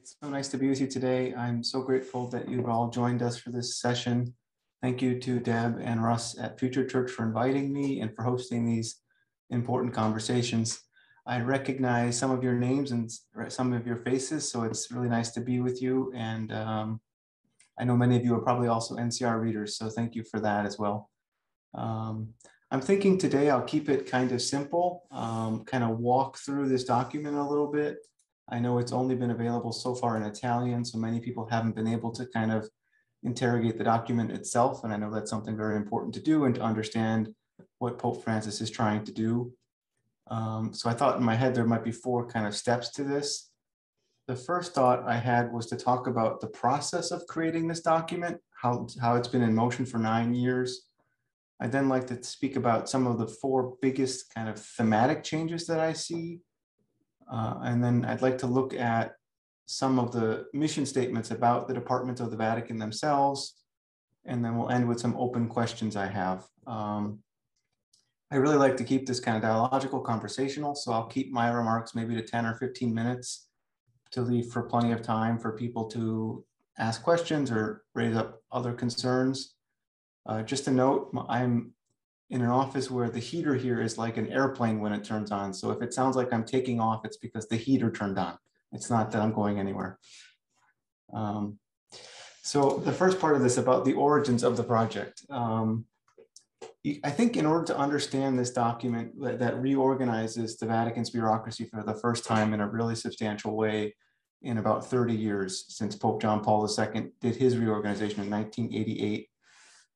It's so nice to be with you today. I'm so grateful that you've all joined us for this session. Thank you to Deb and Russ at Future Church for inviting me and for hosting these important conversations. I recognize some of your names and some of your faces, so it's really nice to be with you. And um, I know many of you are probably also NCR readers, so thank you for that as well. Um, I'm thinking today I'll keep it kind of simple, um, kind of walk through this document a little bit. I know it's only been available so far in Italian, so many people haven't been able to kind of interrogate the document itself. And I know that's something very important to do and to understand what Pope Francis is trying to do. Um, so I thought in my head there might be four kind of steps to this. The first thought I had was to talk about the process of creating this document, how, how it's been in motion for nine years. I'd then like to speak about some of the four biggest kind of thematic changes that I see. Uh, and then I'd like to look at some of the mission statements about the departments of the Vatican themselves. And then we'll end with some open questions I have. Um, I really like to keep this kind of dialogical conversational, so I'll keep my remarks maybe to 10 or 15 minutes to leave for plenty of time for people to ask questions or raise up other concerns. Uh, just a note, I'm in an office where the heater here is like an airplane when it turns on. So if it sounds like I'm taking off, it's because the heater turned on. It's not that I'm going anywhere. Um, so the first part of this about the origins of the project. Um, I think in order to understand this document that, that, reorganizes the Vatican's bureaucracy for the first time in a really substantial way in about 30 years since Pope John Paul II did his reorganization in 1988.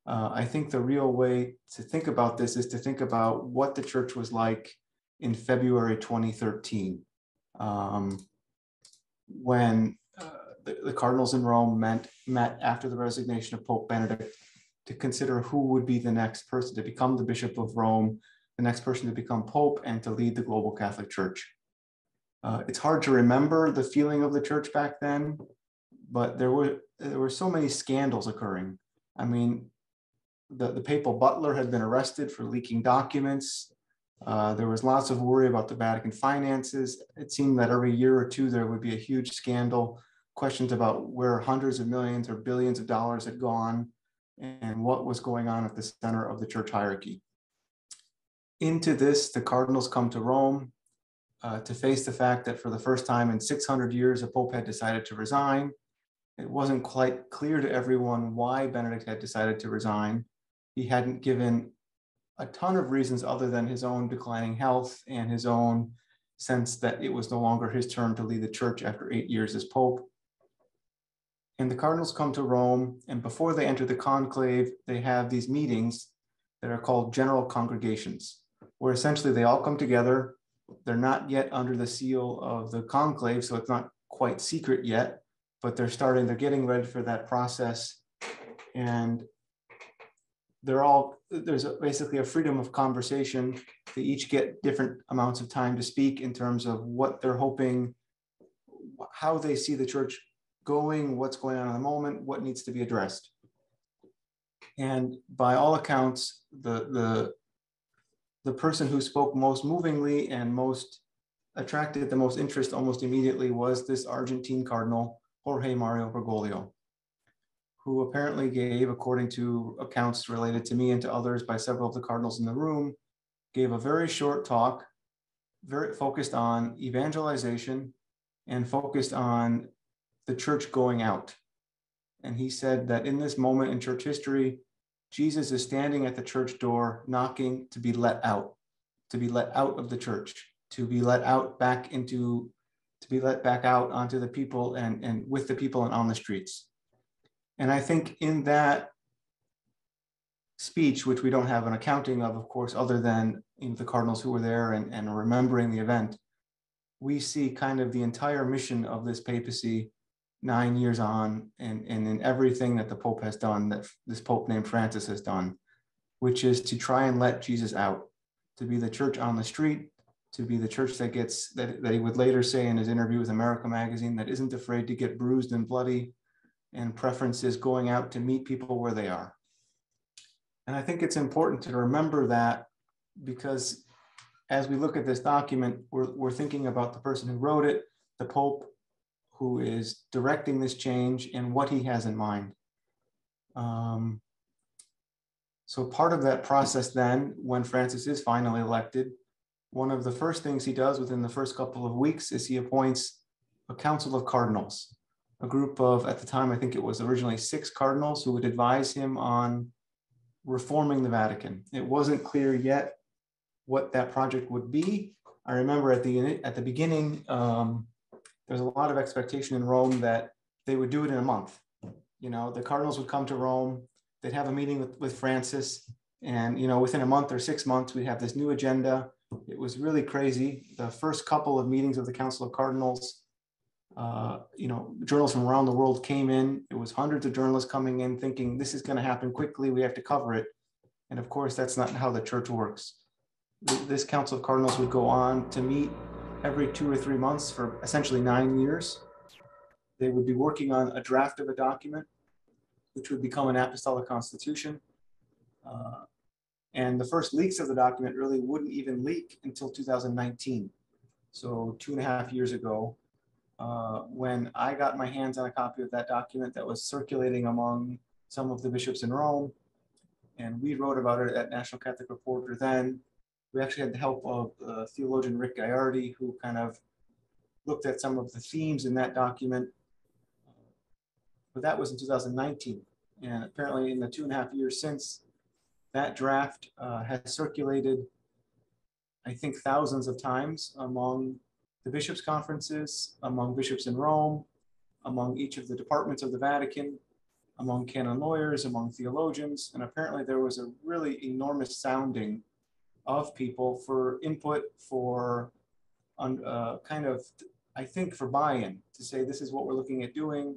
Uh, I think the real way to think about this is to think about what the church was like in February 2013 um, when uh, the, the, cardinals in Rome met, met after the resignation of Pope Benedict to consider who would be the next person to become the Bishop of Rome, the next person to become Pope, and to lead the global Catholic Church. Uh, it's hard to remember the feeling of the church back then, but there were there were so many scandals occurring. I mean, the, the papal butler had been arrested for leaking documents. Uh, there was lots of worry about the Vatican finances. It seemed that every year or two there would be a huge scandal, questions about where hundreds of millions or billions of dollars had gone and what was going on at the center of the church hierarchy. Into this, the cardinals come to Rome uh, to face the fact that for the first time in 600 years, a pope had decided to resign. It wasn't quite clear to everyone why Benedict had decided to resign. He hadn't given a ton of reasons other than his own declining health and his own sense that it was no longer his turn to lead the church after eight years as pope. And the cardinals come to Rome, and before they enter the conclave, they have these meetings that are called general congregations, where essentially they all come together. They're not yet under the seal of the conclave, so it's not quite secret yet, but they're starting, they're getting ready for that process. And they're all, there's a, basically a freedom of conversation. They each get different amounts of time to speak in terms of what they're hoping, how they see the church going, what's going on in the moment, what needs to be addressed. And by all accounts, the, the, the person who spoke most movingly and most attracted the most interest almost immediately was this Argentine cardinal, Jorge Mario Bergoglio, who apparently gave, according to accounts related to me and to others by several of the cardinals in the room, gave a very short talk, very focused on evangelization and focused on the church going out. And he said that in this moment in church history, Jesus is standing at the church door, knocking to be let out, to be let out of the church, to be let out back into, to be let back out onto the people and, and with the people and on the streets. And I think in that speech, which we don't have an accounting of, of course, other than you know, the cardinals who were there and, and remembering the event, we see kind of the entire mission of this papacy nine years on and, and in everything that the Pope has done, that this Pope named Francis has done, which is to try and let Jesus out, to be the church on the street, to be the church that gets, that, that he would later say in his interview with America Magazine, that isn't afraid to get bruised and bloody and preferences going out to meet people where they are. And I think it's important to remember that because as we look at this document, we're, we're thinking about the person who wrote it, the Pope, who is directing this change and what he has in mind. Um, so part of that process then, when Francis is finally elected, one of the first things he does within the first couple of weeks is he appoints a council of cardinals, a group of, at the time, I think it was originally six cardinals who would advise him on reforming the Vatican. It wasn't clear yet what that project would be. I remember at the at the beginning, um, there's a lot of expectation in Rome that they would do it in a month. You know, the cardinals would come to Rome, they'd have a meeting with, with Francis, and you know, within a month or six months, we'd have this new agenda. It was really crazy. The first couple of meetings of the Council of Cardinals, uh, you know, journalists from around the world came in. It was hundreds of journalists coming in thinking this is going to happen quickly. We have to cover it. And of course, that's not how the church works. This Council of Cardinals would go on to meet every two or three months for essentially nine years. They would be working on a draft of a document, which would become an apostolic constitution. Uh, and the first leaks of the document really wouldn't even leak until 2019. So two and a half years ago, uh, when I got my hands on a copy of that document that was circulating among some of the bishops in Rome, and we wrote about it at National Catholic Reporter then, we actually had the help of uh, theologian Rick Gaillardetz, who kind of looked at some of the themes in that document. But that was in 2019. And apparently, in the two and a half years since, that draft uh, has circulated, I think, thousands of times among the bishops' conferences, among bishops in Rome, among each of the departments of the Vatican, among canon lawyers, among theologians. And apparently, there was a really enormous sounding of people for input, for on, uh, kind of, I think, for buy-in to say this is what we're looking at doing.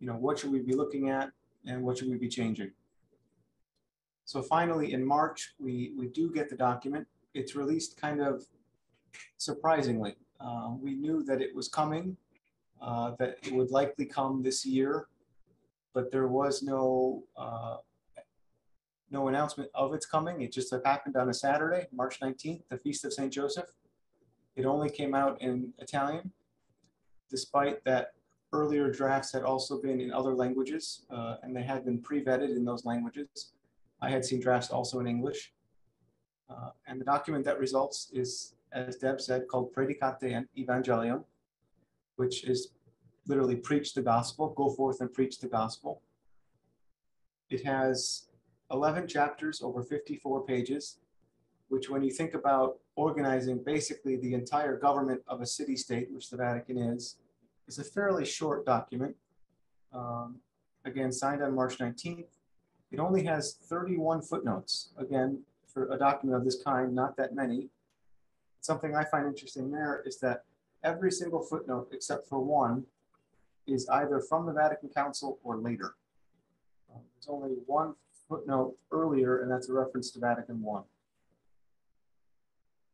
You know, what should we be looking at, and what should we be changing? So finally, in March, we we do get the document. It's released kind of surprisingly. Uh, we knew that it was coming, uh, that it would likely come this year, but there was no uh, no announcement of its coming. It just happened on a Saturday, March 19th, the Feast of St. Joseph. It only came out in Italian, despite that earlier drafts had also been in other languages, uh, and they had been pre-vetted in those languages. I had seen drafts also in English. Uh, and the document that results is, as Deb said, called Praedicate and Evangelium, which is literally preach the gospel, go forth and preach the gospel. It has 11 chapters over 54 pages, which when you think about organizing basically the entire government of a city state, which the Vatican is, is a fairly short document. Um, again, signed on March 19th. It only has 31 footnotes. Again, for a document of this kind, not that many. Something I find interesting there is that every single footnote, except for one, is either from the Vatican Council or later. Um, there's only one footnote earlier, and that's a reference to Vatican I.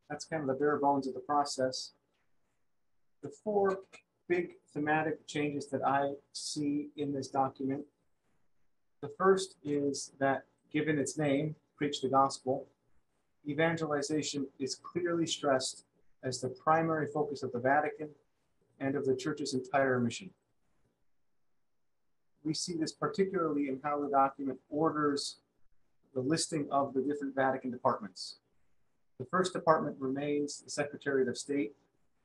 That's kind of the bare bones of the process. The four big thematic changes that I see in this document. The first is that given its name, Preach the Gospel, evangelization is clearly stressed as the primary focus of the Vatican and of the Church's entire mission we see this particularly in how the document orders the listing of the different Vatican departments. The first department remains the Secretariat of State,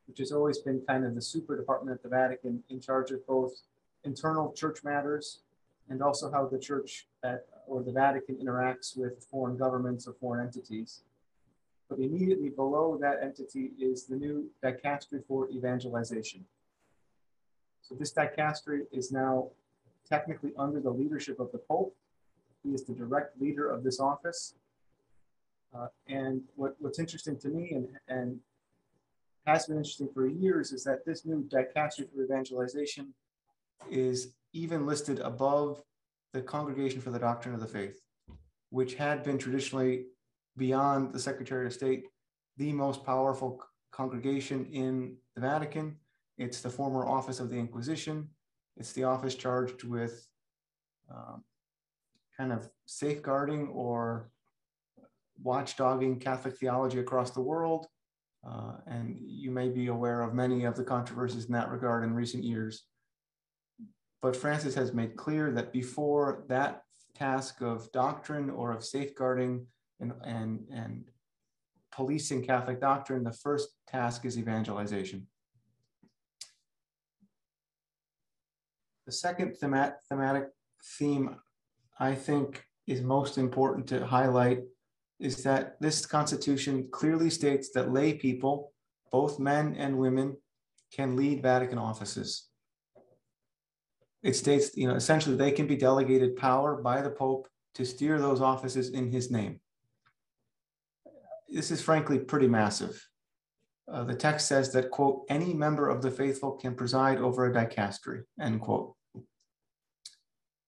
which has always been kind of the super department at the Vatican in charge of both internal church matters and also how the church at, or the Vatican interacts with foreign governments or foreign entities. But immediately below that entity is the new dicastery for evangelization. So this dicastery is now technically under the leadership of the Pope. He is the direct leader of this office. Uh, and what, what's interesting to me and, and has been interesting for years is that this new dicastery for evangelization is even listed above the Congregation for the Doctrine of the Faith, which had been traditionally beyond the Secretary of State, the most powerful congregation in the Vatican. It's the former office of the Inquisition. It's the office charged with um, kind of safeguarding or watchdogging Catholic theology across the world. Uh, and you may be aware of many of the controversies in that regard in recent years. But Francis has made clear that before that task of doctrine or of safeguarding and, and, and policing Catholic doctrine, the first task is evangelization. The second themat, thematic theme I think is most important to highlight is that this constitution clearly states that lay people, both men and women, can lead Vatican offices. It states, you know, essentially they can be delegated power by the Pope to steer those offices in his name. This is frankly pretty massive. Uh, the text says that, quote, any member of the faithful can preside over a dicastery, end quote.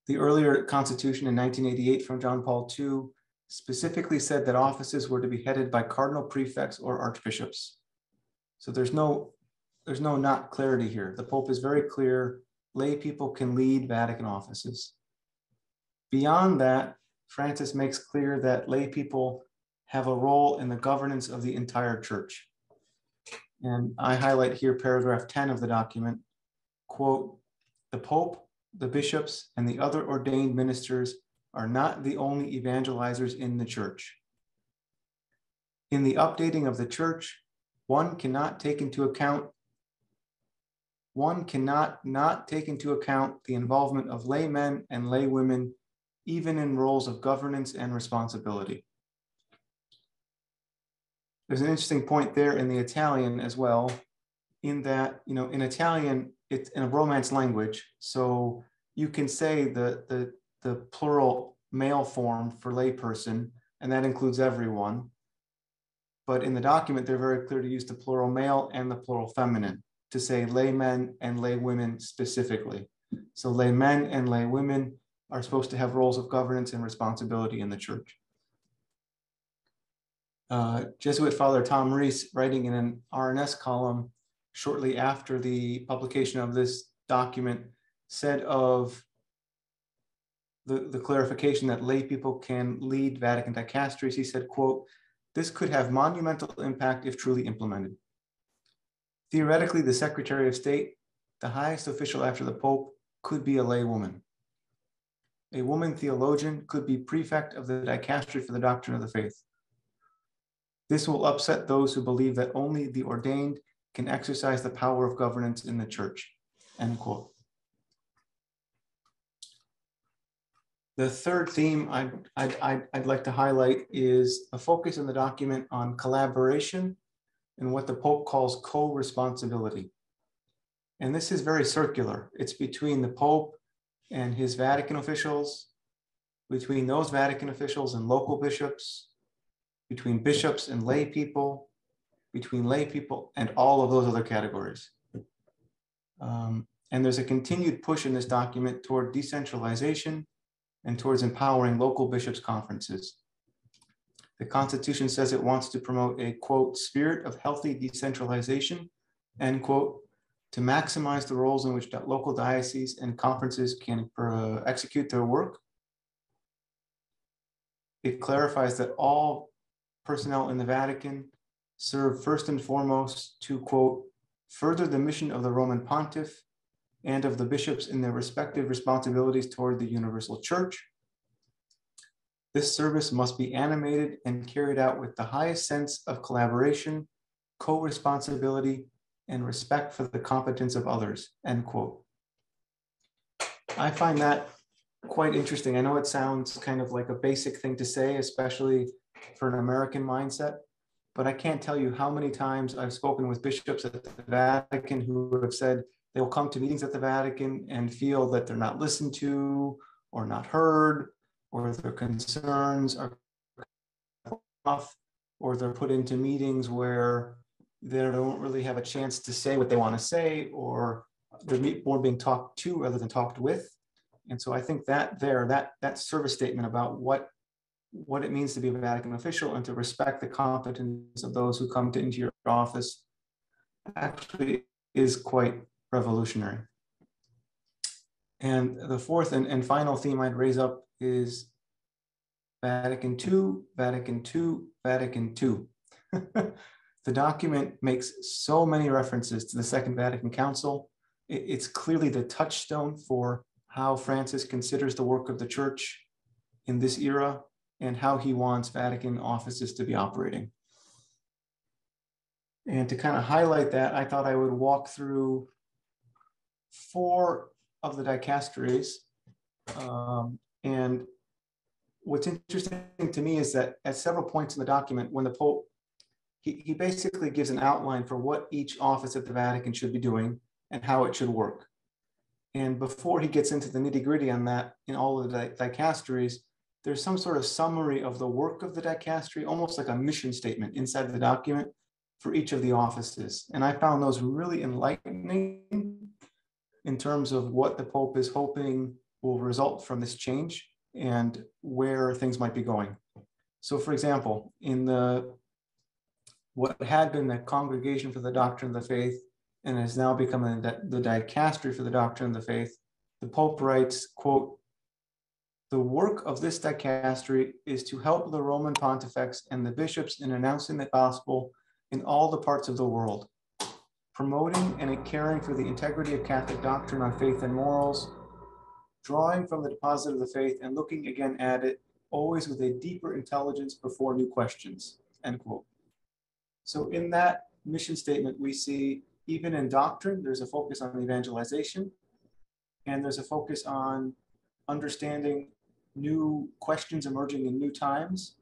The earlier constitution in 1988 from John Paul II specifically said that offices were to be headed by cardinal prefects or archbishops. So there's no there's no not clarity here. The Pope is very clear, lay people can lead Vatican offices. Beyond that, Francis makes clear that lay people have a role in the governance of the entire church. And I highlight here paragraph 10 of the document, quote, the Pope, the bishops, and the other ordained ministers are not the only evangelizers in the church. In the updating of the church, one cannot take into account one cannot not take into account the involvement of laymen and laywomen, even in roles of governance and responsibility. There's an interesting point there in the Italian as well, in that, you know, in Italian, it's in a Romance language. So you can say the, the the plural male form for layperson, and that includes everyone. But in the document, they're very clear to use the plural male and the plural feminine to say laymen and laywomen specifically. So laymen and laywomen are supposed to have roles of governance and responsibility in the church. Uh, Jesuit Father Tom Reese, writing in an RNS column shortly after the publication of this document, said of the, the clarification that lay people can lead Vatican dicasteries, he said, quote, this could have monumental impact if truly implemented. Theoretically, the Secretary of State, the highest official after the Pope, could be a laywoman. A woman theologian could be prefect of the dicastery for the doctrine of the faith. This will upset those who believe that only the ordained can exercise the power of governance in the church. End quote. The third theme I'd, I'd, I'd, like to highlight is a focus in the document on collaboration and what the Pope calls co-responsibility. And this is very circular. It's between the Pope and his Vatican officials, between those Vatican officials and local bishops, between bishops and lay people, between lay people and all of those other categories. Um, and there's a continued push in this document toward decentralization and towards empowering local bishops' conferences. The Constitution says it wants to promote a quote, spirit of healthy decentralization, end quote, to maximize the roles in which local dioceses and conferences can uh, execute their work. It clarifies that all personnel in the Vatican serve first and foremost to quote, further the mission of the Roman pontiff and of the bishops in their respective responsibilities toward the universal church. This service must be animated and carried out with the highest sense of collaboration, co-responsibility, and respect for the competence of others, end quote. I find that quite interesting. I know it sounds kind of like a basic thing to say, especially for an American mindset, but I can't tell you how many times I've spoken with bishops at the Vatican who have said, They'll come to meetings at the Vatican and feel that they're not listened to or not heard, or their concerns are off, or they're put into meetings where they don't really have a chance to say what they want to say, or they're more being talked to rather than talked with. And so I think that there, that that service statement about what what it means to be a Vatican official and to respect the competence of those who come to, into your office actually is quite revolutionary. And the fourth and, and final theme I'd raise up is Vatican II, Vatican II, Vatican II. The document makes so many references to the Second Vatican Council. It- it's clearly the touchstone for how Francis considers the work of the church in this era and how he wants Vatican offices to be operating. And to kind of highlight that, I thought I would walk through four of the dicasteries. Um, and what's interesting to me is that at several points in the document, when the Pope, he, he basically gives an outline for what each office at the Vatican should be doing and how it should work. And before he gets into the nitty gritty on that in all of the dicasteries, there's some sort of summary of the work of the dicastery, almost like a mission statement inside the document for each of the offices. And I found those really enlightening in terms of what the Pope is hoping will result from this change and where things might be going. So for example, in the what had been the Congregation for the Doctrine of the Faith and has now become the, the Dicastery for the Doctrine of the Faith, the Pope writes, quote, the work of this dicastery is to help the Roman pontifex and the bishops in announcing the gospel in all the parts of the world, promoting and caring for the integrity of Catholic doctrine on faith and morals, drawing from the deposit of the faith and looking again at it, always with a deeper intelligence before new questions, end quote. So in that mission statement, we see even in doctrine, there's a focus on evangelization, and there's a focus on understanding new questions emerging in new times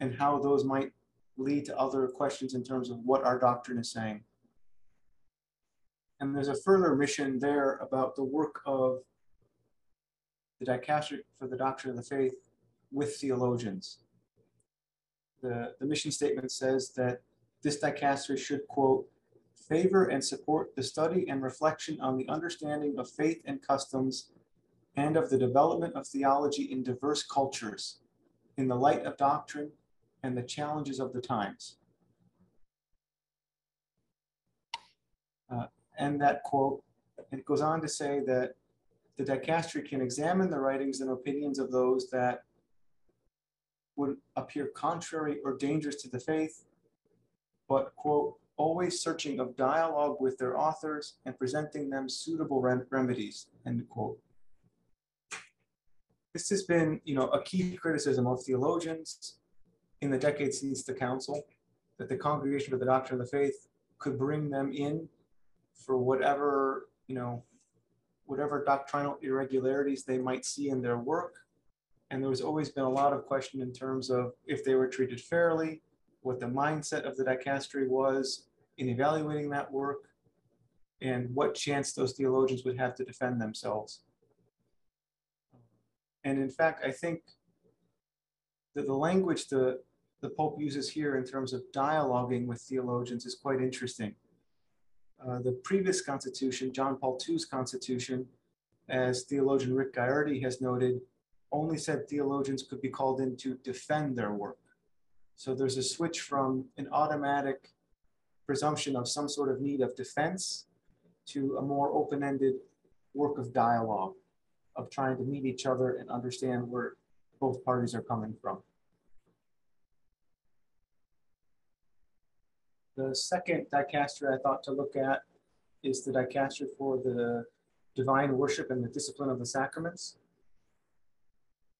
and how those might lead to other questions in terms of what our doctrine is saying. And there's a further mission there about the work of the dicastery for the doctrine of the faith with theologians. The, the mission statement says that this dicastery should, quote, favor and support the study and reflection on the understanding of faith and customs and of the development of theology in diverse cultures in the light of doctrine and the challenges of the times. Uh, and that quote, it goes on to say that the dicastery can examine the writings and opinions of those that would appear contrary or dangerous to the faith, but quote, always searching of dialogue with their authors and presenting them suitable rem remedies, end quote. This has been, you know, a key criticism of theologians in the decades since the council, that the congregation for the doctrine of the faith could bring them in for whatever, you know, whatever doctrinal irregularities they might see in their work. And there always been a lot of question in terms of if they were treated fairly, what the mindset of the dicastery was in evaluating that work, and what chance those theologians would have to defend themselves. And in fact, I think that the language the, the Pope uses here in terms of dialoguing with theologians is quite interesting. Uh, the previous constitution, John Paul II's constitution, as theologian Rick Gaillardetz has noted, only said theologians could be called in to defend their work. So there's a switch from an automatic presumption of some sort of need of defense to a more open-ended work of dialogue of trying to meet each other and understand where both parties are coming from. The second dicastery I thought to look at is the dicastery for the divine worship and the discipline of the sacraments.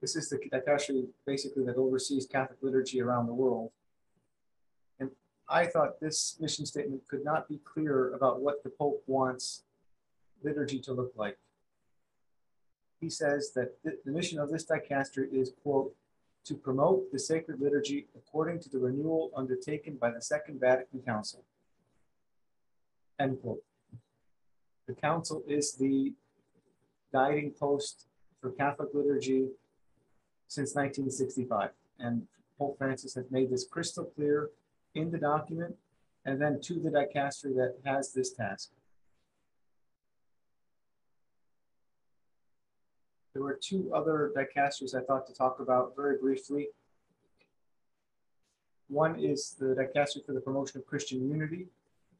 This is the dicastery basically that oversees Catholic liturgy around the world. And I thought this mission statement could not be clearer about what the Pope wants liturgy to look like he says that th the mission of this dicastery is, quote, to promote the sacred liturgy according to the renewal undertaken by the Second Vatican Council. End quote. The council is the guiding post for Catholic liturgy since 1965. And Pope Francis has made this crystal clear in the document and then to the dicastery that has this task. There were two other dicasteries I thought to talk about very briefly. One is the dicastery for the promotion of Christian unity,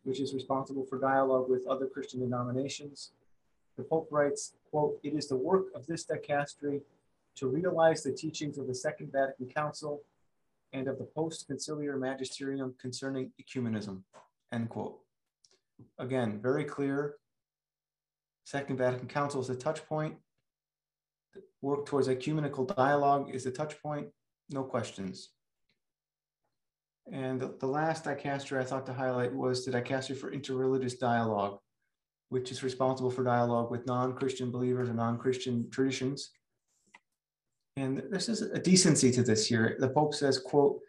which is responsible for dialogue with other Christian denominations. The Pope writes, quote, it is the work of this dicastery to realize the teachings of the Second Vatican Council and of the post-conciliar magisterium concerning ecumenism, end quote. Again, very clear. Second Vatican Council is a touch point. Work towards ecumenical dialogue is the touch point, no questions. And the, the last dicastery I thought to highlight was the dicastery for interreligious dialogue, which is responsible for dialogue with non-Christian believers and non-Christian traditions. And this is a decency to this here. The Pope says, quote,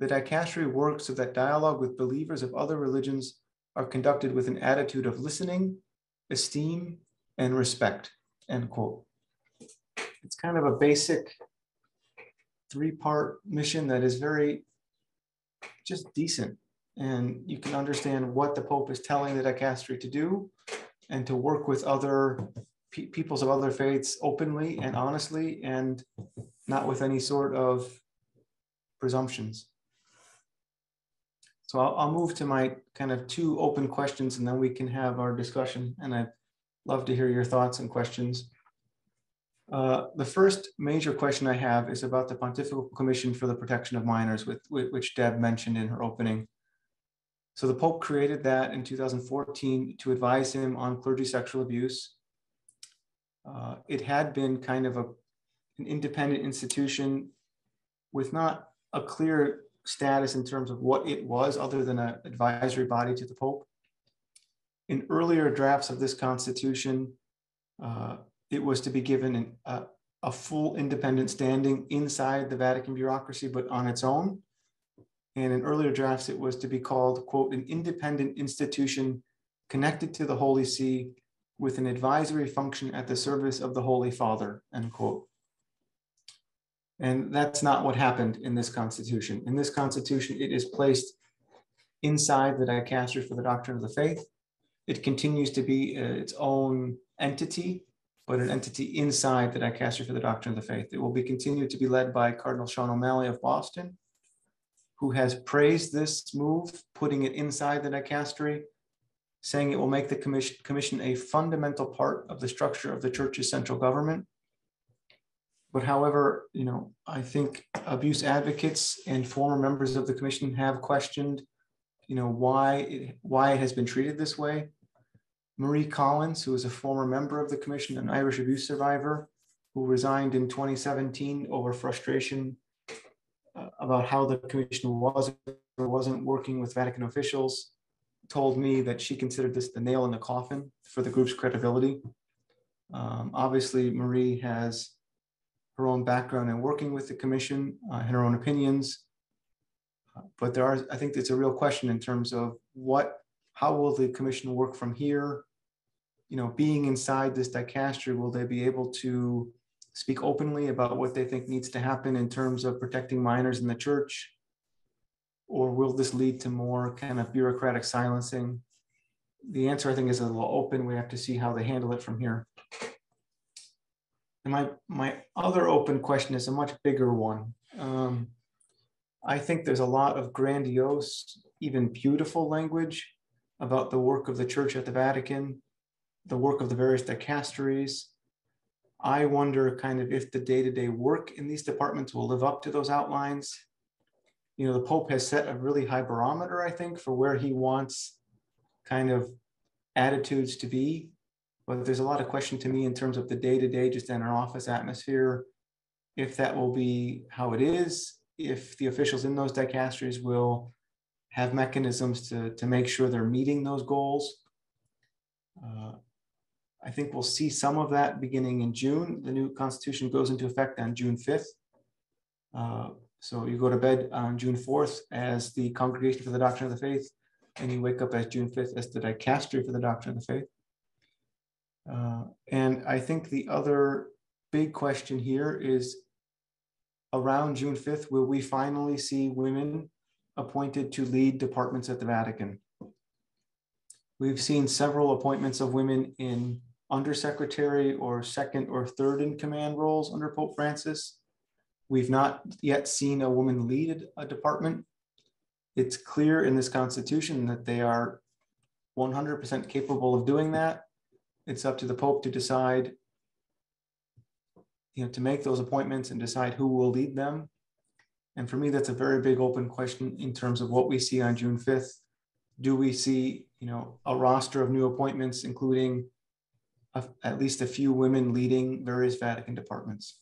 the dicastery works so that dialogue with believers of other religions are conducted with an attitude of listening, esteem, and respect, end quote. It's kind of a basic three-part mission that is very just decent. And you can understand what the Pope is telling the dicastery to do and to work with other pe- peoples of other faiths openly and honestly and not with any sort of presumptions. So I'll, I'll move to my kind of two open questions and then we can have our discussion. And I'd love to hear your thoughts and questions. Uh, the first major question I have is about the Pontifical Commission for the Protection of Minors, with, with, which Deb mentioned in her opening. So the Pope created that in 2014 to advise him on clergy sexual abuse. Uh, it had been kind of a, an independent institution with not a clear status in terms of what it was other than an advisory body to the Pope. In earlier drafts of this constitution, uh, it was to be given an, a, full independent standing inside the Vatican bureaucracy, but on its own. And in earlier drafts, it was to be called, quote, an independent institution connected to the Holy See with an advisory function at the service of the Holy Father, end quote. And that's not what happened in this constitution. In this constitution, it is placed inside the dicastery for the doctrine of the faith. It continues to be uh, its own entity but an entity inside the dicastery for the doctrine of the faith. It will be continued to be led by Cardinal Sean O'Malley of Boston, who has praised this move, putting it inside the dicastery, saying it will make the commission, commission a fundamental part of the structure of the church's central government. But however, you know, I think abuse advocates and former members of the commission have questioned, you know, why it, why it has been treated this way. Marie Collins, who is a former member of the commission, an Irish abuse survivor, who resigned in 2017 over frustration uh, about how the commission was or wasn't working with Vatican officials, told me that she considered this the nail in the coffin for the group's credibility. Um, obviously, Marie has her own background in working with the commission uh, and her own opinions. Uh, but there are, I think it's a real question in terms of what, how will the commission work from here? You know, being inside this dicastery, will they be able to speak openly about what they think needs to happen in terms of protecting minors in the church? Or will this lead to more kind of bureaucratic silencing? The answer, I think, is a little open. We have to see how they handle it from here. And my, my other open question is a much bigger one. Um, I think there's a lot of grandiose, even beautiful language about the work of the church at the Vatican the work of the various dicasteries. I wonder kind of if the day-to-day work in these departments will live up to those outlines. You know, the Pope has set a really high barometer, I think, for where he wants kind of attitudes to be. But there's a lot of question to me in terms of the day-to-day, just in our office atmosphere, if that will be how it is, if the officials in those dicasteries will have mechanisms to, to make sure they're meeting those goals. Uh, I think we'll see some of that beginning in June. The new constitution goes into effect on June 5th. Uh, so you go to bed on June 4th as the Congregation for the Doctrine of the Faith, and you wake up as June 5th as the Dicastery for the Doctrine of the Faith. Uh, and I think the other big question here is around June 5th, will we finally see women appointed to lead departments at the Vatican? We've seen several appointments of women in undersecretary or second or third in command roles under Pope Francis. We've not yet seen a woman lead a department. It's clear in this constitution that they are 100% capable of doing that. It's up to the Pope to decide, you know, to make those appointments and decide who will lead them. And for me, that's a very big open question in terms of what we see on June 5th. Do we see, you know, a roster of new appointments, including at least a few women leading various Vatican departments?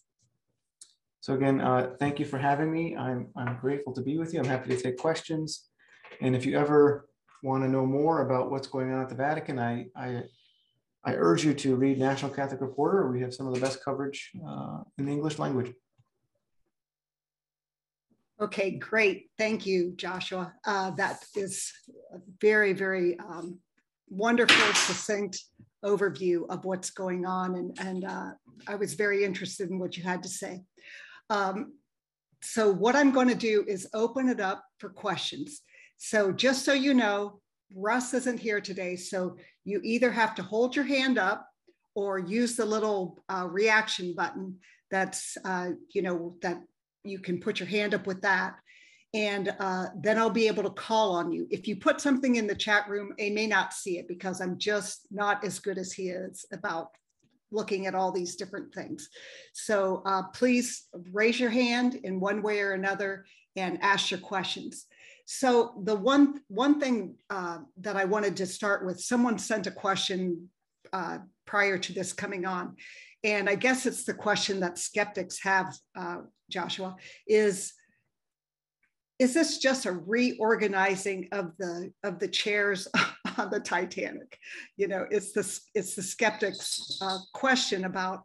So again, uh, thank you for having me. I'm, I'm grateful to be with you. I'm happy to take questions. And if you ever want to know more about what's going on at the Vatican, I, I, I urge you to read National Catholic Reporter. We have some of the best coverage uh, in the English language. Okay, great. Thank you, Joshua. Uh, that is very, very um, wonderful, succinct overview of what's going on. And, and uh, I was very interested in what you had to say. Um, so what I'm going to do is open it up for questions. So just so you know, Russ isn't here today. So you either have to hold your hand up or use the little uh, reaction button that's, uh, you know, that you can put your hand up with that. And uh, then I'll be able to call on you. If you put something in the chat room, I may not see it because I'm just not as good as he is about looking at all these different things. So uh, please raise your hand in one way or another and ask your questions. So the one one thing uh, that I wanted to start with, someone sent a question uh, prior to this coming on, and I guess it's the question that skeptics have, uh, Joshua, is is this just a reorganizing of the of the chairs on the Titanic? You know, it's the it's the skeptics' uh, question about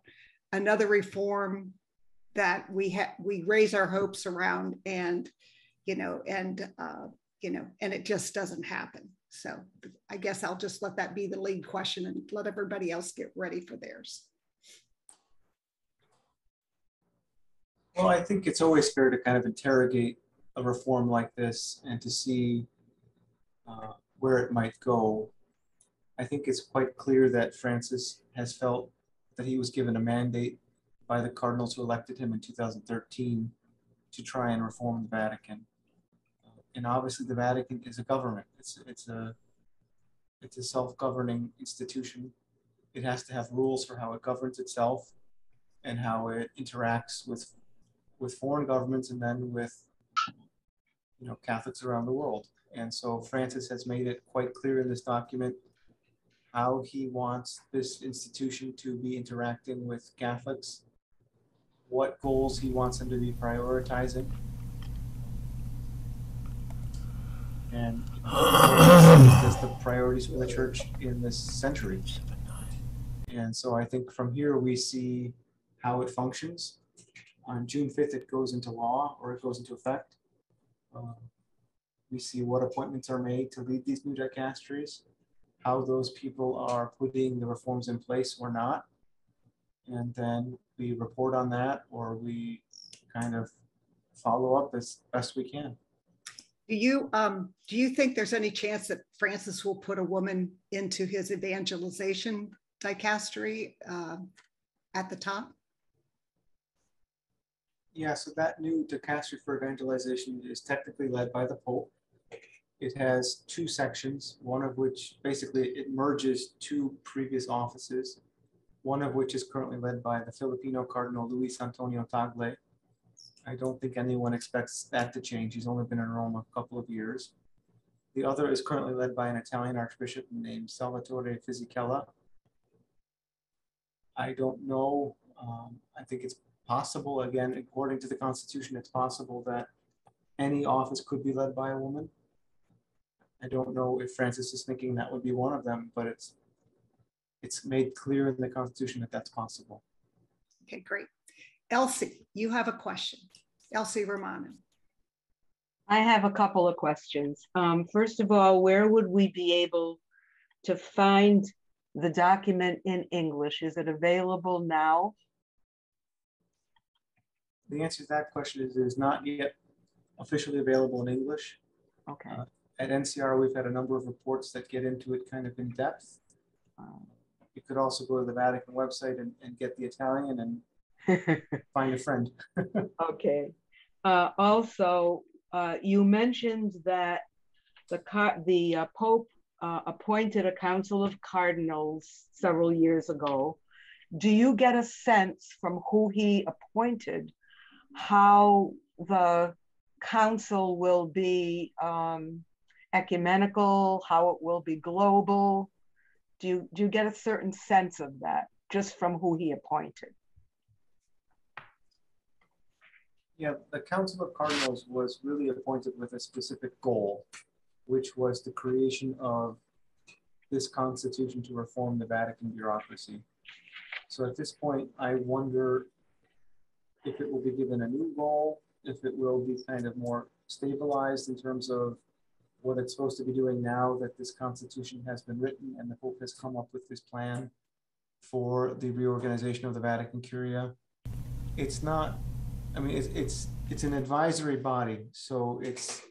another reform that we have we raise our hopes around and you know, and, uh, you know, and it just doesn't happen. So I guess I'll just let that be the lead question and let everybody else get ready for theirs. Well, I think it's always fair to kind of interrogate a reform like this and to see uh, where it might go. I think it's quite clear that Francis has felt that he was given a mandate by the cardinals who elected him in 2013 to try and reform the Vatican and obviously the Vatican is a government. It's it's a it's a self-governing institution. It has to have rules for how it governs itself and how it interacts with with foreign governments and then with you know Catholics around the world. And so Francis has made it quite clear in this document how he wants this institution to be interacting with Catholics, what goals he wants them to be prioritizing and just the priorities for the church in this century. And so I think from here we see how it functions. On June 5th, it goes into law or it goes into effect. Uh, we see what appointments are made to lead these new dicasteries, how those people are putting the reforms in place or not. And then we report on that or we kind of follow up as best we can. Do you um, do you think there's any chance that Francis will put a woman into his evangelization dicastery uh, at the top? Yeah, so that new dicastery for evangelization is technically led by the Pope. It has two sections, one of which basically it merges two previous offices, one of which is currently led by the Filipino Cardinal Luis Antonio Tagle, I don't think anyone expects that to change. He's only been in Rome a couple of years. The other is currently led by an Italian archbishop named Salvatore Fisichella. I don't know. Um, I think it's possible, again, according to the Constitution, it's possible that any office could be led by a woman. I don't know if Francis is thinking that would be one of them, but it's it's made clear in the Constitution that that's possible. Okay, great. Elsie, you have a question. Elsie Romano. I have a couple of questions. Um, first of all, where would we be able to find the document in English? Is it available now? The answer to that question is is not yet officially available in English. Okay. Uh, at NCR, we've had a number of reports that get into it kind of in depth. Um, you could also go to the Vatican website and, and get the Italian and find a friend. okay. Uh, also, uh, you mentioned that the the uh, Pope uh, appointed a council of cardinals several years ago. Do you get a sense from who he appointed how the council will be um, ecumenical, how it will be global? Do you, do you get a certain sense of that just from who he appointed? Yeah, the Council of Cardinals was really appointed with a specific goal, which was the creation of this constitution to reform the Vatican bureaucracy. So at this point, I wonder if it will be given a new role, if it will be kind of more stabilized in terms of what it's supposed to be doing now that this constitution has been written and the Pope has come up with this plan for the reorganization of the Vatican Curia. It's not, I mean, it's it's it's an advisory body, so it's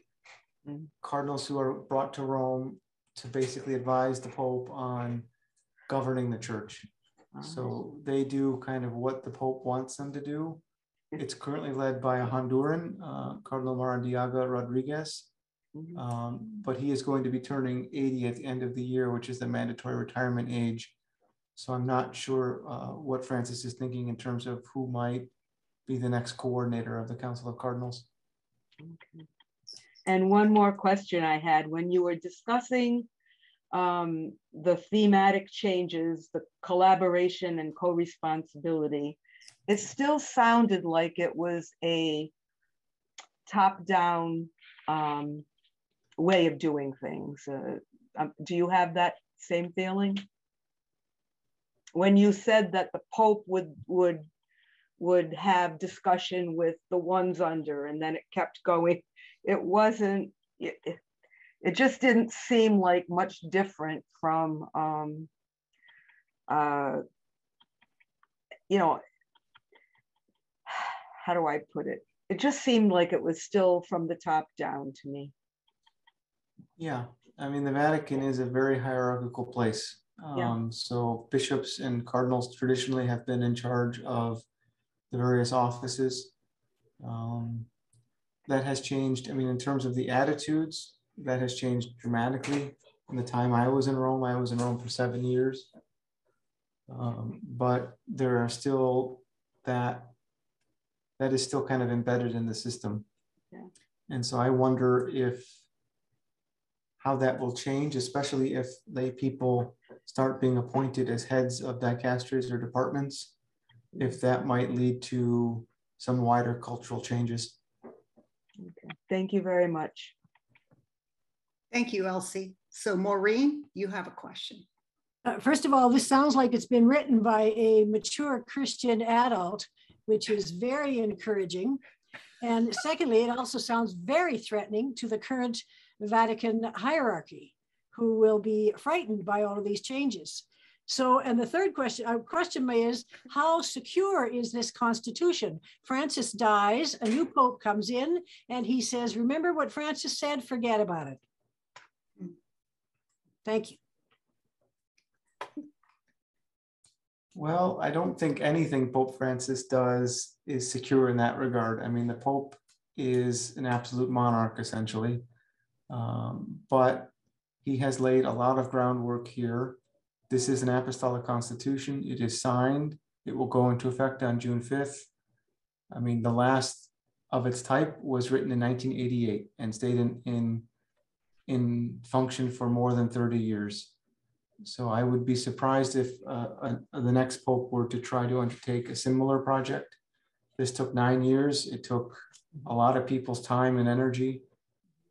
cardinals who are brought to Rome to basically advise the Pope on governing the church. So they do kind of what the Pope wants them to do. It's currently led by a Honduran, uh, Cardinal Maradiaga Rodriguez. Mhm. Um, but he is going to be turning 80 at the end of the year, which is the mandatory retirement age. So I'm not sure uh, what Francis is thinking in terms of who might be the next coordinator of the Council of Cardinals. Okay. And one more question I had, when you were discussing um, the thematic changes, the collaboration and co-responsibility, it still sounded like it was a top-down um, way of doing things. Uh, um, do you have that same feeling? When you said that the Pope would would would have discussion with the ones under, and then it kept going it wasn't it, it just didn't seem like much different from um uh you know how do i put it it just seemed like it was still from the top down to me Yeah, I mean, the Vatican is a very hierarchical place. Yeah. Um, so bishops and cardinals traditionally have been in charge of the various offices. Um, that has changed. I mean, in terms of the attitudes, that has changed dramatically. In the time I was in Rome, I was in Rome for seven years. Um, but there are still that that is still kind of embedded in the system. Yeah. And so I wonder if how that will change, especially if lay people start being appointed as heads of dicasteries or departments, if that might lead to some wider cultural changes. okay thank you very much Thank you, Elsie. So Maureen, you have a question. Uh, First of all, this sounds like it's been written by a mature Christian adult, which is very encouraging. And secondly, it also sounds very threatening to the current Vatican hierarchy, who will be frightened by all of these changes. So, and the third question, our question is, how secure is this constitution? Francis dies, a new pope comes in, and he says, remember what Francis said, forget about it. Thank you. Well, I don't think anything Pope Francis does is secure in that regard. I mean, the Pope is an absolute monarch essentially. Um, but he has laid a lot of groundwork here. This is an apostolic constitution. It is signed. It will go into effect on June 5th. I mean, the last of its type was written in 1988 and stayed in, in, in function for more than 30 years. So I would be surprised if uh, uh, the next pope were to try to undertake a similar project. This took nine years. It took a lot of people's time and energy.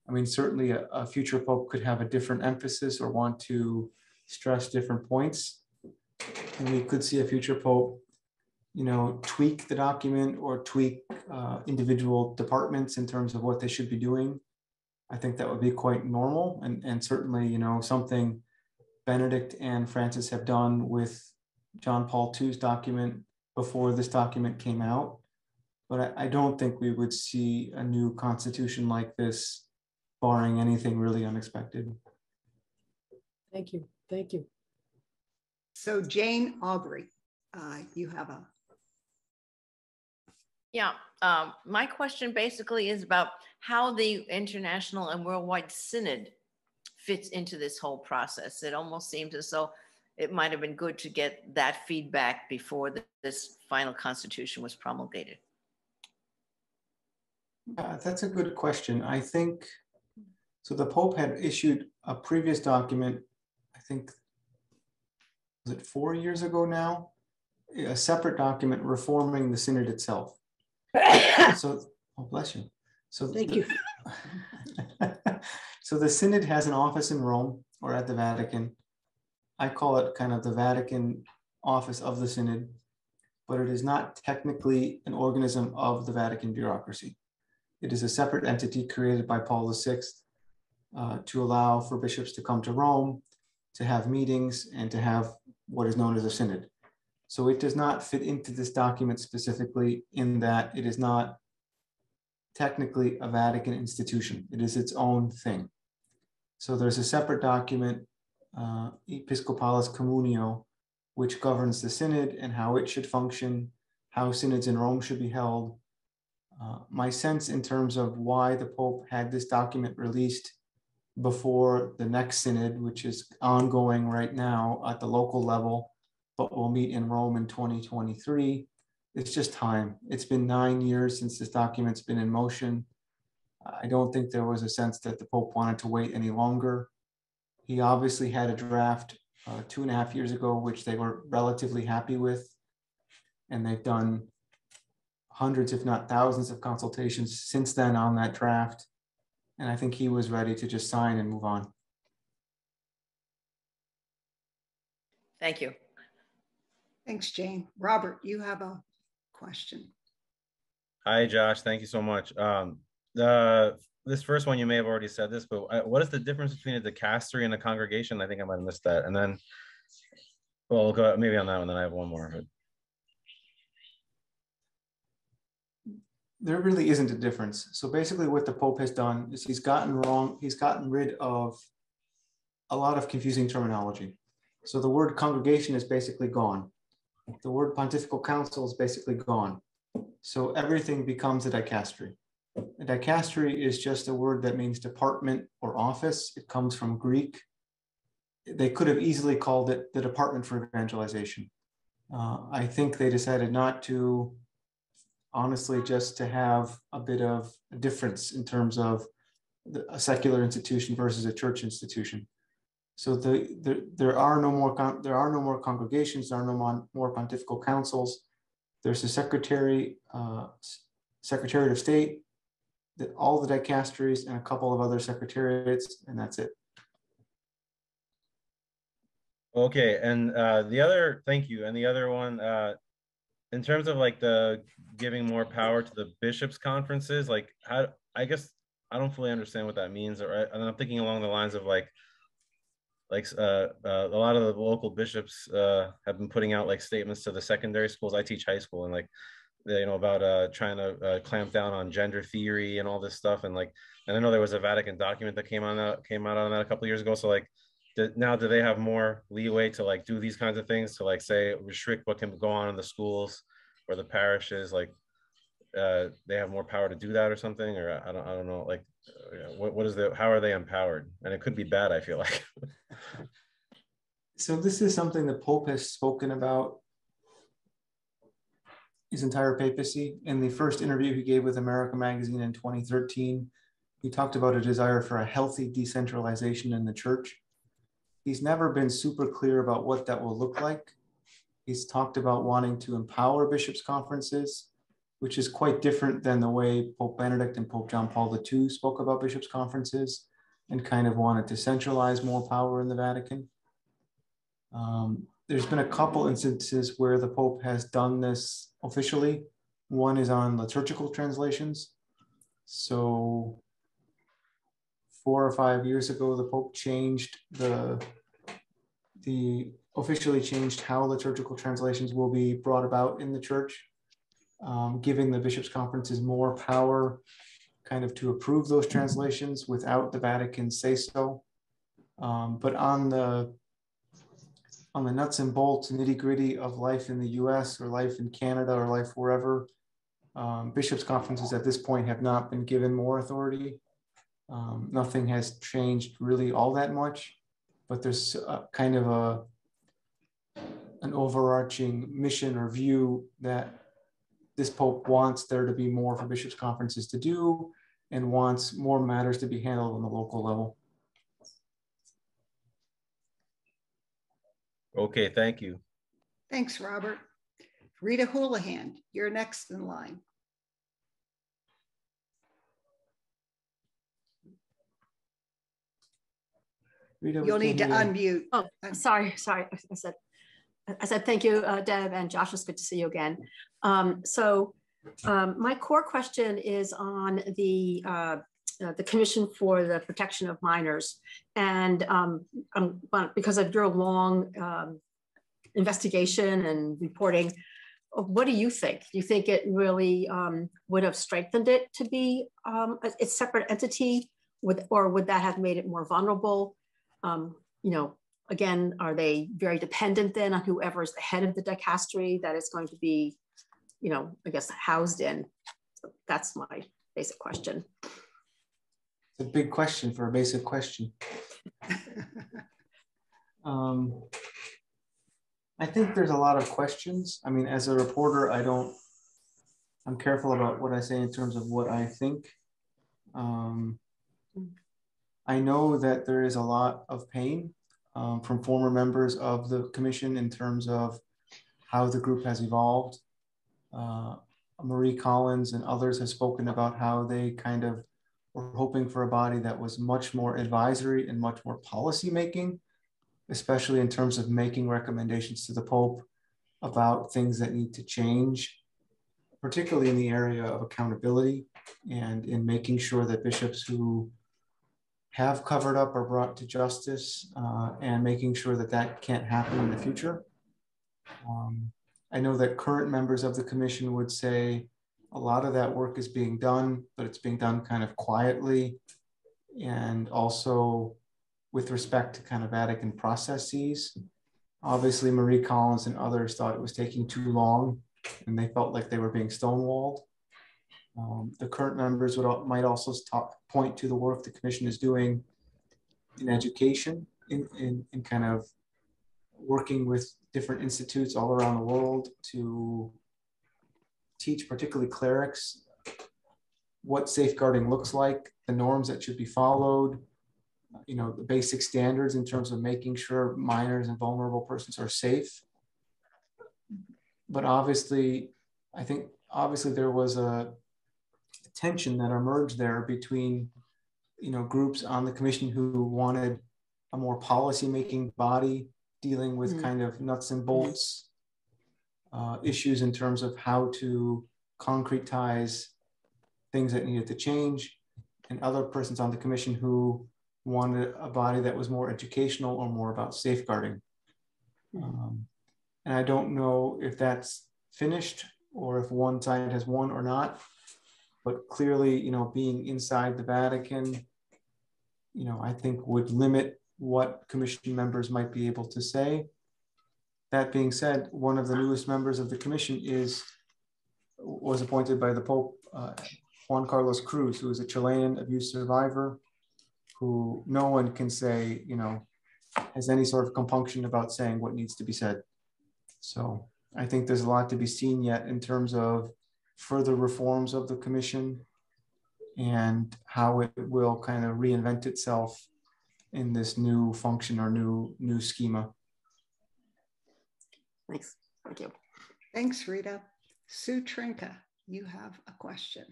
I mean, certainly a, a future pope could have a different emphasis or want to stress different points. And we could see a future pope, you know, tweak the document or tweak uh, individual departments in terms of what they should be doing. I think that would be quite normal and, and certainly, you know, something Benedict and Francis have done with John Paul II's document before this document came out. But I, I don't think we would see a new constitution like this, barring anything really unexpected. Thank you. Thank you. So Jane Aubrey, uh, you have a, Yeah, um, my question basically is about how the international and worldwide synod fits into this whole process. It almost seems as though it might have been good to get that feedback before the- this final constitution was promulgated. Uh, that's a good question. I think, so the Pope had issued a previous document, I think, was it four years ago now? A separate document reforming the synod itself. So, oh, bless you. So. Thank the- you. So the synod has an office in Rome or at the Vatican. I call it kind of the Vatican office of the synod, but it is not technically an organism of the Vatican bureaucracy. It is a separate entity created by Paul VI uh, to allow for bishops to come to Rome, to have meetings, and to have what is known as a synod. So it does not fit into this document specifically in that it is not technically a Vatican institution. It is its own thing. So there's a separate document, uh, Episcopalis Communio, which governs the synod and how it should function, how synods in Rome should be held. Uh, my sense in terms of why the Pope had this document released before the next synod, which is ongoing right now at the local level, but will meet in Rome in 2023. It's just time. It's been nine years since this document's been in motion. I don't think there was a sense that the Pope wanted to wait any longer. He obviously had a draft uh, two and a half years ago, which they were relatively happy with. And they've done hundreds, if not thousands, of consultations since then on that draft. And I think he was ready to just sign and move on. Thank you. Thanks, Jane. Robert, you have a question. Hi, Josh. Thank you so much. Um, the this first one you may have already said this, but uh, what is the difference between a dicastery and a congregation? I think I might have missed that. And then, well, we'll go maybe on that one. Then I have one more. But there really isn't a difference. So basically what the Pope has done is he's gotten wrong, he's gotten rid of a lot of confusing terminology. So the word congregation is basically gone. The word pontifical council is basically gone. So everything becomes a dicastery. A dicastery is just a word that means department or office. It comes from Greek. They could have easily called it the Department for Evangelization. Uh, I think they decided not to honestly just to have a bit of a difference in terms of the, a secular institution versus a church institution. So the, the there are no more con- there are no more congregations. There are no more, more pontifical councils. There's a secretary, uh, of state, that all the dicasteries, and a couple of other secretariats, and that's it. okay, and uh, the other, thank you. And the other one, uh, in terms of like the giving more power to the bishops' conferences, like how I guess I don't fully understand what that means. Or and I'm thinking along the lines of like like uh, uh, a lot of the local bishops uh, have been putting out like statements to the secondary schools. I teach high school and like they, you know about uh, trying to uh, clamp down on gender theory and all this stuff. And like and I know there was a Vatican document that came on that came out on that a couple years ago. So like now do they have more leeway to like do these kinds of things to like say restrict what can go on in the schools or the parishes like uh, they have more power to do that or something or I don't I don't know like uh, what what is the how are they empowered and it could be bad I feel like So this is something the Pope has spoken about his entire papacy. In the first interview he gave with America Magazine in 2013, he talked about a desire for a healthy decentralization in the church. He's never been super clear about what that will look like. He's talked about wanting to empower bishops' conferences, which is quite different than the way Pope Benedict and Pope John Paul II spoke about bishops' conferences and kind of wanted to centralize more power in the Vatican. Um, there's been a couple instances where the Pope has done this officially. One is on liturgical translations. So four or five years ago, the Pope changed the the officially changed how liturgical translations will be brought about in the church, um, giving the bishops' conferences more power kind of to approve those translations without the Vatican say so. Um, but on the on the nuts and bolts, nitty gritty of life in the US or life in Canada or life wherever, um, bishops' conferences at this point have not been given more authority. Um, nothing has changed really all that much, but there's a, kind of a an overarching mission or view that this Pope wants there to be more for bishops' conferences to do and wants more matters to be handled on the local level. Okay, thank you. Thanks, Robert. Rita Houlihan, you're next in line. Rita, You'll need to hear unmute. Oh, sorry, sorry. I- I said, I said, thank you, uh, Deb and Josh. It's good to see you again. Um, so um, my core question is on the uh, uh, the Commission for the Protection of Minors, and um, because of your long um, investigation and reporting, what do you think? Do you think it really um, would have strengthened it to be um, a, a separate entity, with, or would that have made it more vulnerable? You know, again, are they very dependent then on whoever is the head of the dicastery that is going to be, you know, I guess housed in? So that's my basic question. It's a big question for a basic question. Um, I think there's a lot of questions. I mean, as a reporter, I don't, I'm careful about what I say in terms of what I think. Um, I know that there is a lot of pain um, from former members of the commission in terms of how the group has evolved. Uh, Marie Collins and others have spoken about how they kind of were hoping for a body that was much more advisory and much more policy making, especially in terms of making recommendations to the Pope about things that need to change, particularly in the area of accountability and in making sure that bishops who have covered up or brought to justice uh, and making sure that that can't happen in the future. Um, I know that current members of the commission would say a lot of that work is being done, but it's being done kind of quietly and also with respect to kind of Vatican processes. Obviously, Marie Collins and others thought it was taking too long and they felt like they were being stonewalled. Um, the current members would might also talk, point to the work the commission is doing in education, in, in, in kind of working with different institutes all around the world to teach, particularly clerics, what safeguarding looks like, the norms that should be followed, you know, the basic standards in terms of making sure minors and vulnerable persons are safe. But obviously, I think obviously there was a tension that emerged there between you know groups on the commission who wanted a more policy making body dealing with Mm. kind of nuts and bolts uh, issues in terms of how to concretize things that needed to change and other persons on the commission who wanted a body that was more educational or more about safeguarding. Um, and i don't know if that's finished or if one side has won or not but clearly, you know, being inside the Vatican, you know, I think would limit what commission members might be able to say. That being said, one of the newest members of the commission is was appointed by the Pope, uh, Juan Carlos Cruz, who is a Chilean abuse survivor, who no one can say, you know, has any sort of compunction about saying what needs to be said. So I think there's a lot to be seen yet in terms of further reforms of the commission and how it will kind of reinvent itself in this new function or new new schema. Thanks. Thank you. Thanks, Rita. Sue Trinka, you have a question.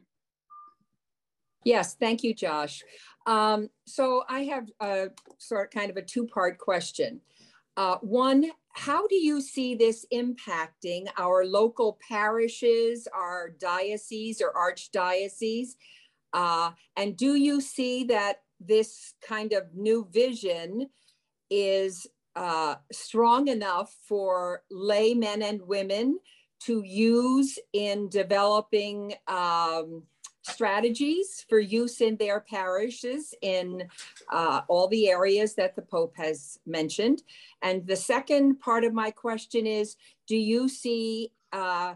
Yes, thank you, Josh. Um, so I have a sort of kind of a two-part question. Uh, one, how do you see this impacting our local parishes, our dioceses or archdioceses? Uh, and do you see that this kind of new vision is uh, strong enough for laymen and women to use in developing um, strategies for use in their parishes in uh, all the areas that the Pope has mentioned. And the second part of my question is, do you see, uh,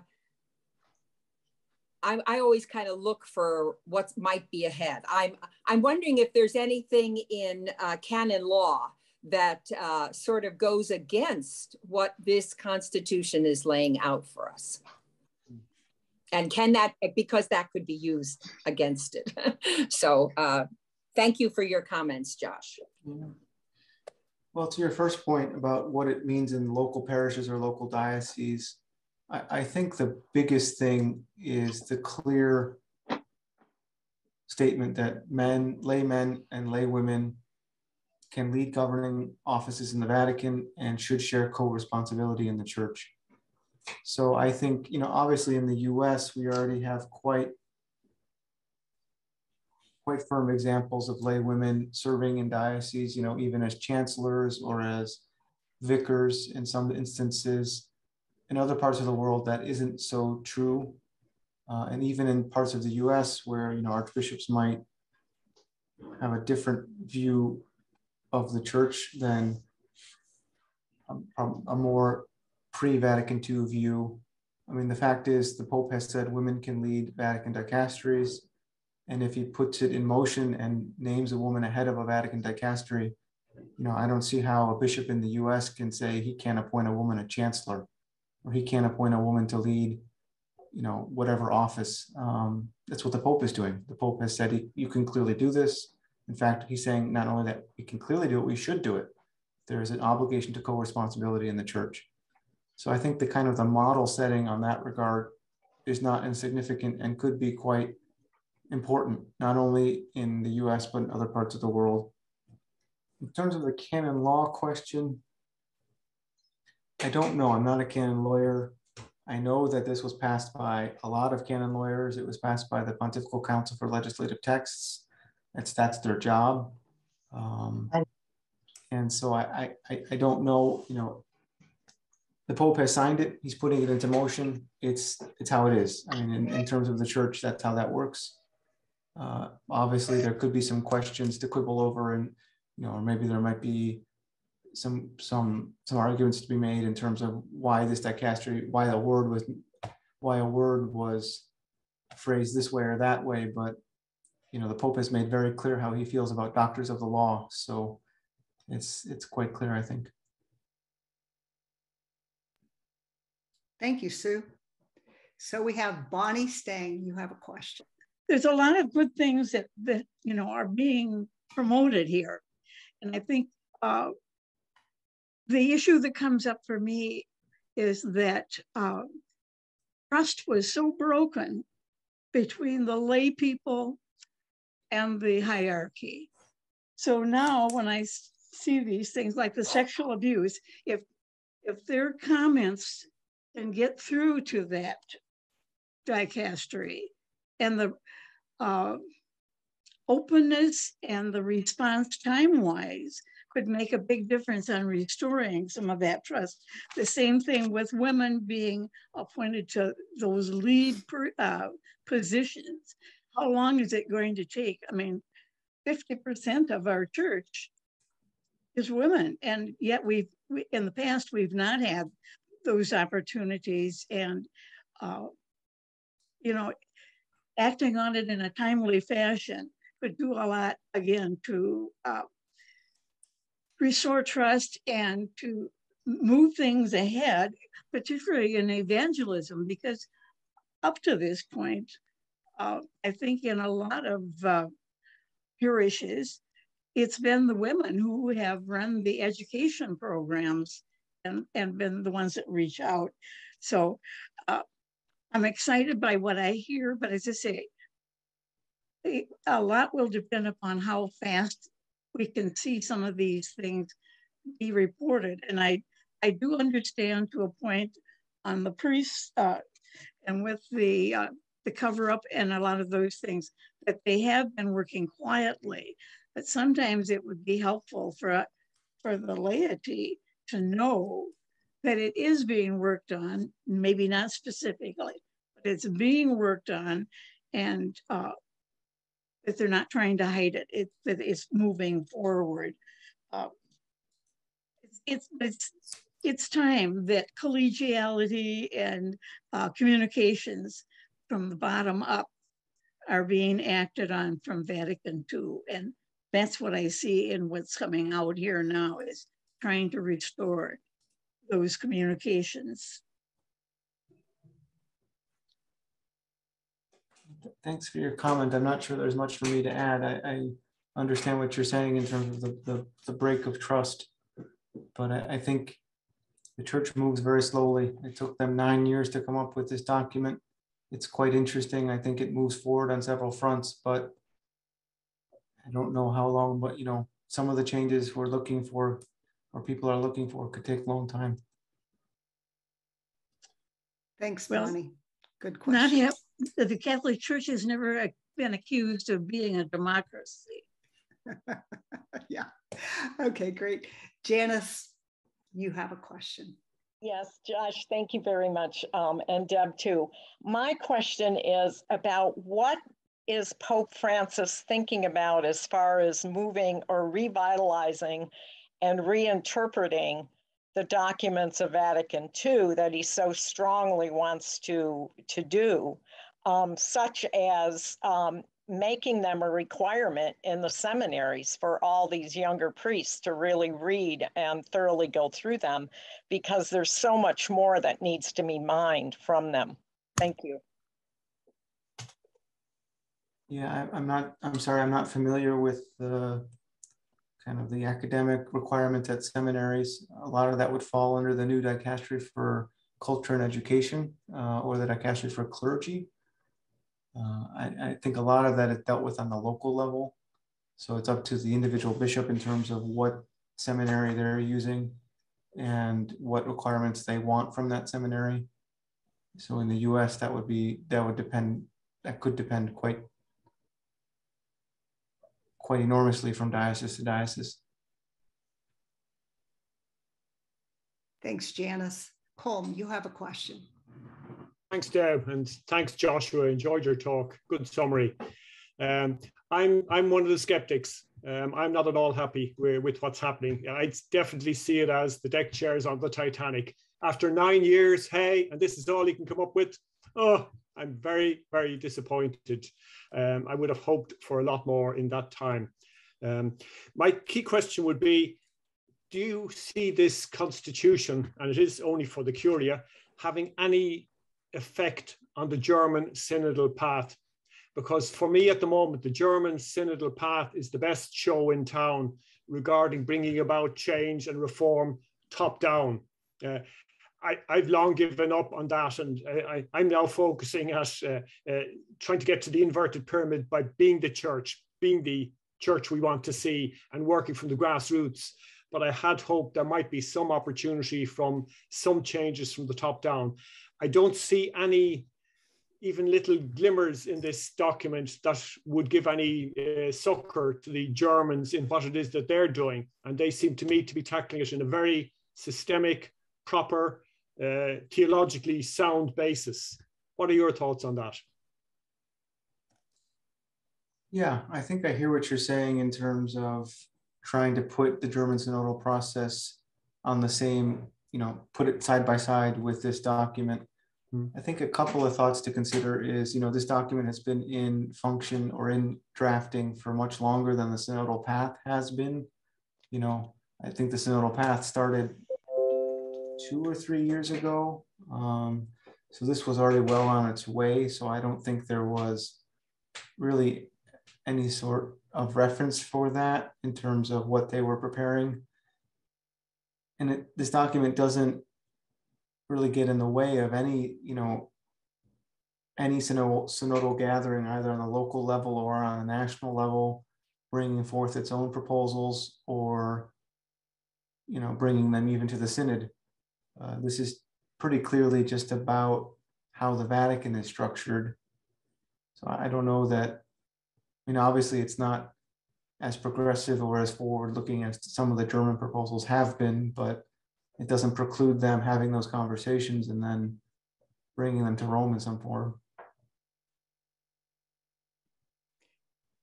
I, I always kind of look for what might be ahead. I'm, I'm wondering if there's anything in uh, canon law that uh, sort of goes against what this constitution is laying out for us. And can that, because that could be used against it. so uh, thank you for your comments, Josh. Yeah. Well, to your first point about what it means in local parishes or local dioceses, I, I think the biggest thing is the clear statement that men, laymen, and laywomen can lead governing offices in the Vatican and should share co-responsibility in the church. So I think, you know, obviously in the US, we already have quite quite firm examples of lay women serving in dioceses, you know, even as chancellors or as vicars in some instances. In other parts of the world, that isn't so true. Uh, and even in parts of the US where, you know, archbishops might have a different view of the church than a, a more pre-Vatican II view. I mean, the fact is the Pope has said women can lead Vatican dicasteries. And if he puts it in motion and names a woman ahead of a Vatican dicastery, you know, I don't see how a bishop in the US can say he can't appoint a woman a chancellor or he can't appoint a woman to lead, you know, whatever office. Um, that's what the Pope is doing. The Pope has said he, you can clearly do this. In fact, he's saying not only that we can clearly do it, we should do it. There is an obligation to co-responsibility in the church. So I think the kind of the model setting on that regard is not insignificant and could be quite important, not only in the US, but in other parts of the world. In terms of the canon law question, I don't know. I'm not a canon lawyer. I know that this was passed by a lot of canon lawyers. It was passed by the Pontifical Council for Legislative Texts. That's that's their job. Um, and so I, I I don't know. You know, the Pope has signed it. He's putting it into motion. It's it's how it is. I mean, in, in terms of the church, that's how that works. Uh, obviously, there could be some questions to quibble over, and you know, or maybe there might be some some some arguments to be made in terms of why this dicastery, why a word was why a word was phrased this way or that way. But you know, the Pope has made very clear how he feels about doctors of the law, so it's it's quite clear, I think. Thank you, Sue. So we have Bonnie Stang. You have a question there's a lot of good things that that you know are being promoted here, and I think uh, the issue that comes up for me is that uh, trust was so broken between the lay people and the hierarchy. So now when I see these things like the sexual abuse, if if their comments can get through to that dicastery and the uh, openness and the response time wise could make a big difference on restoring some of that trust. The same thing with women being appointed to those lead uh, positions. How long is it going to take? I mean, 50% of our church is women, and yet we've we, in the past we've not had those opportunities. And uh, you know, acting on it in a timely fashion could do a lot again to uh, restore trust and to move things ahead, particularly in evangelism, because up to this point, uh, I think in a lot of uh, parishes, it's been the women who have run the education programs and, and been the ones that reach out. So uh, I'm excited by what I hear, but as I say, a lot will depend upon how fast we can see some of these things be reported. And I, I do understand to a point on the priests uh, and with the, uh, the cover up and a lot of those things that they have been working quietly. But sometimes it would be helpful for, for the laity to know that it is being worked on, maybe not specifically, but it's being worked on and uh, that they're not trying to hide it, it that it's moving forward. Uh, it's, it's, it's, it's time that collegiality and uh, communications from the bottom up are being acted on from Vatican II. And that's what I see in what's coming out here now is trying to restore those communications. thanks for your comment. I'm not sure there's much for me to add. I, I understand what you're saying in terms of the, the, the break of trust. But I, I think the church moves very slowly. It took them nine years to come up with this document. It's quite interesting. I think it moves forward on several fronts, but I don't know how long, but you know, some of the changes we're looking for or people are looking for could take a long time. Thanks, Well, Bonnie. Good question. Nadia, the Catholic Church has never been accused of being a democracy. yeah. Okay, great. Janice, you have a question. Yes, Josh, thank you very much. Um, and Deb too. My question is about what is Pope Francis thinking about as far as moving or revitalizing and reinterpreting the documents of Vatican II that he so strongly wants to, to do, um, such as um, making them a requirement in the seminaries for all these younger priests to really read and thoroughly go through them because there's so much more that needs to be mined from them. Thank you. Yeah, I, I'm not, I'm sorry, I'm not familiar with the kind of the academic requirements at seminaries. A lot of that would fall under the new dicastery for culture and education uh, or the dicastery for clergy. Uh, I, I, think a lot of that is dealt with on the local level. So it's up to the individual bishop in terms of what seminary they're using and what requirements they want from that seminary. So in the US, that would be, that would depend, that could depend quite quite enormously from diocese to diocese. Thanks, Janice. Colm, you have a question. Thanks, Deb, and thanks, Joshua. Enjoyed your talk. Good summary. Um, I'm I'm one of the skeptics. Um, I'm not at all happy with, with what's happening. I definitely see it as the deck chairs on the Titanic. After nine years, hey, and this is all you can come up with. Oh, I'm very, very disappointed. Um, I would have hoped for a lot more in that time. Um, my key question would be, do you see this constitution, and it is only for the Curia, having any effect on the German synodal path? Because for me at the moment, the German synodal path is the best show in town regarding bringing about change and reform top down. Uh, I, have long given up on that, and I, am now focusing at uh, uh, trying to get to the inverted pyramid by being the church, being the church we want to see, and working from the grassroots. But I had hoped there might be some opportunity from some changes from the top down. I don't see any even little glimmers in this document that would give any uh, succor to the Germans in what it is that they're doing. And they seem to me to be tackling it in a very systemic, proper, uh, theologically sound basis. What are your thoughts on that? Yeah, I think I hear what you're saying in terms of trying to put the German synodal process on the same, you know, put it side by side with this document. Hmm. I think a couple of thoughts to consider is, you know, this document has been in function or in drafting for much longer than the synodal path has been. You know, I think the synodal path started two or three years ago. Um, so this was already well on its way. So I don't think there was really any sort of reference for that in terms of what they were preparing. And it, this document doesn't really get in the way of any, you know, any synodal, synodal gathering, either on the local level or on a national level, bringing forth its own proposals or, you know, bringing them even to the synod. Uh, this is pretty clearly just about how the Vatican is structured. So I don't know that, I mean, obviously it's not as progressive or as forward looking as some of the German proposals have been, but it doesn't preclude them having those conversations and then bringing them to Rome in some form.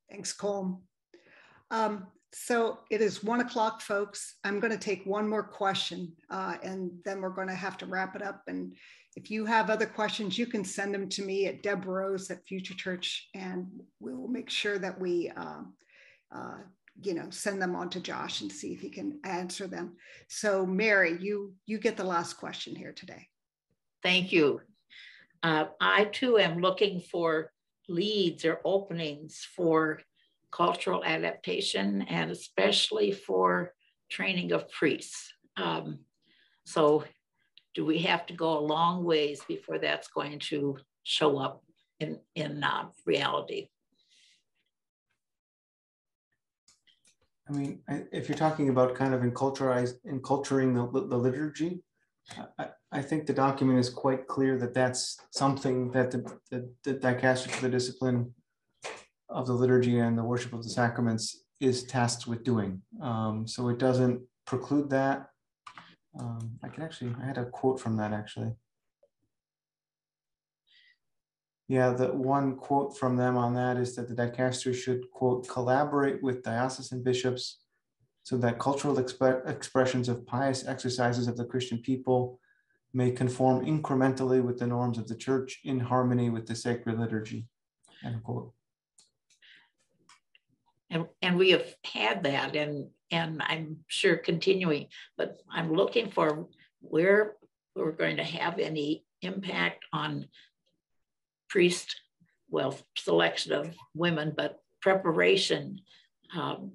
Thanks, Colm. Um, so it is one o'clock, folks. I'm going to take one more question uh, and then we're going to have to wrap it up. And if you have other questions, you can send them to me at Deb Rose at Future Church and we will make sure that we, um, uh, you know, send them on to Josh and see if he can answer them. So Mary, you, you get the last question here today. Thank you. Uh, I too am looking for leads or openings for cultural adaptation and especially for training of priests. Um, so do we have to go a long ways before that's going to show up in, in uh, reality? I mean, if you're talking about kind of enculturized, enculturing the, the liturgy, I, I think the document is quite clear that that's something that the, the, the dicastery for the discipline of the liturgy and the worship of the sacraments is tasked with doing. Um, so it doesn't preclude that. Um, I can actually, I had a quote from that actually. Yeah, the one quote from them on that is that the dicastery should quote, collaborate with diocesan bishops so that cultural exp- expressions of pious exercises of the Christian people may conform incrementally with the norms of the church in harmony with the sacred liturgy. End quote. And, and we have had that and, and I'm sure continuing, but I'm looking for where we're going to have any impact on priest, well, selection of women, but preparation, um,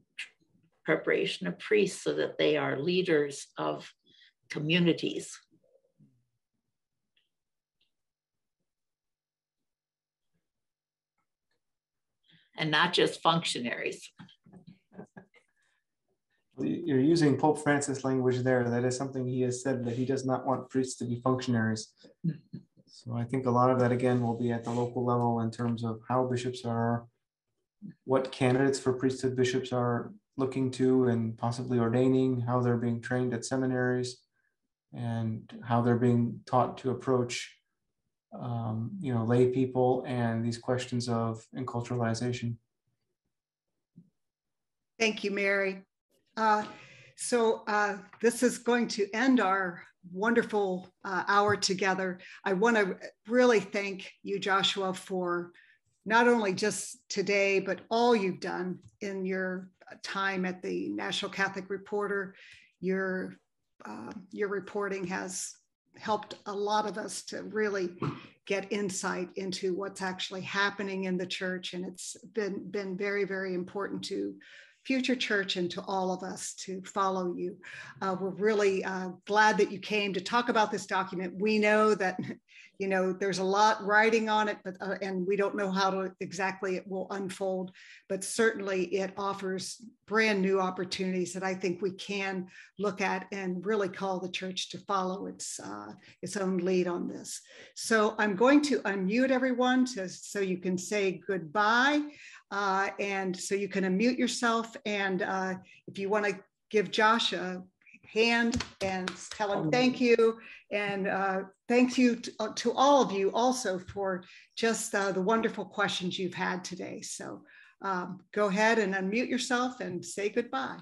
preparation of priests so that they are leaders of communities. And not just functionaries. You're using Pope Francis language there. That is something he has said that he does not want priests to be functionaries. So I think a lot of that again will be at the local level in terms of how bishops are, what candidates for priesthood bishops are looking to and possibly ordaining, how they're being trained at seminaries, and how they're being taught to approach, um, you know, lay people and these questions of enculturalization. Thank you, Mary. Uh, so uh, this is going to end our wonderful uh, hour together. I want to really thank you, Joshua, for not only just today, but all you've done in your time at the National Catholic Reporter. Your, uh, your reporting has helped a lot of us to really get insight into what's actually happening in the church. And it's been, been very, very important to future church and to all of us to follow you. Uh, we're really uh, glad that you came to talk about this document. We know that, you know, there's a lot writing on it, but uh, and we don't know how to exactly it will unfold, but certainly it offers brand new opportunities that I think we can look at and really call the church to follow its uh, its own lead on this. So I'm going to unmute everyone to, so you can say goodbye. Uh, and so you can unmute yourself. And uh, if you want to give Josh a hand and tell him thank you. And uh, thank you to, uh, to, all of you also for just uh, the wonderful questions you've had today. So um, go ahead and unmute yourself and say goodbye.